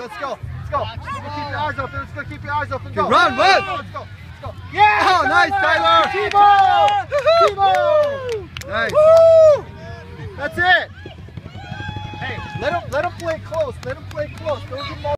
Let's go. Let's go. Keep your eyes open. Let's go! keep your eyes open. Go. Run, run. Let's go. Let's go. Yeah. Oh, nice, Tyler. Tebow. Tebow. Nice. Woo. That's it. Hey, let him let him play close. Let him play close. Don't give him all